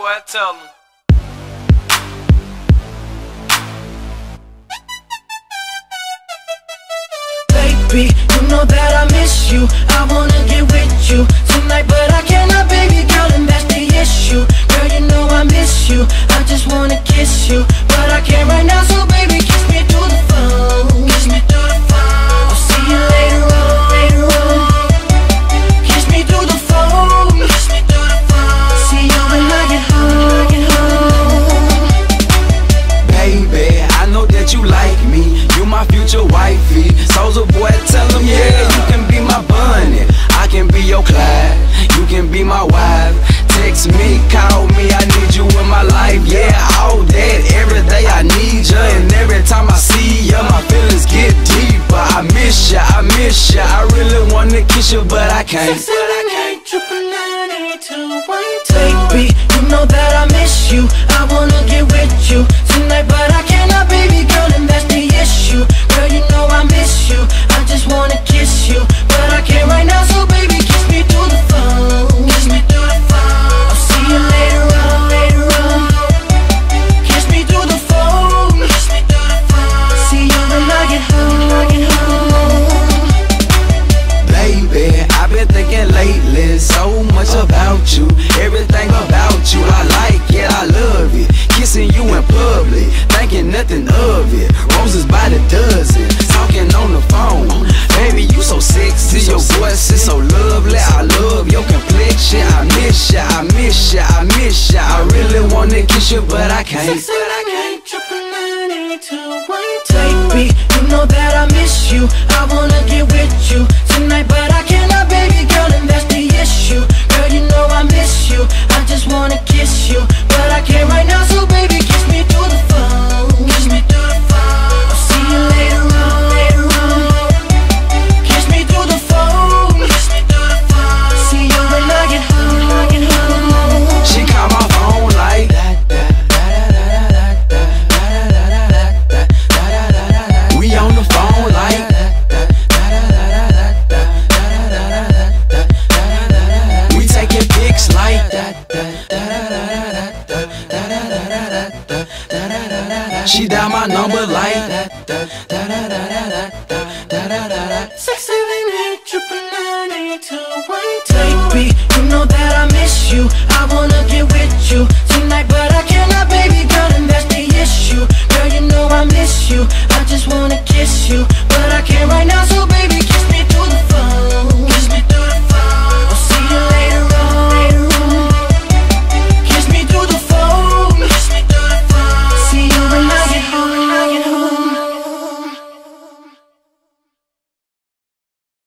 boy, tell him. Baby, you know that I miss you. I wanna get with you tonight, but I cannot, Soulja Boy, tell him, yeah, you can be my Bonnie. I can be your Clyde. You can be my wife. Text me, call me, I need you in my life. Yeah, all that. Every day I need you. And every time I see you, my feelings get deeper. I miss you, I miss you. I really wanna kiss you, but I can't. Baby, you know that I miss you. Nothing of it. Roses by the dozen, talking on the phone. Baby, you so sexy, your voice is so lovely. I love your complexion. I miss ya, I miss ya, I miss ya. I really wanna kiss you, but I can't. she dial my number like that. Da da da da da da da da da. Six seven eight triple nine eight two one.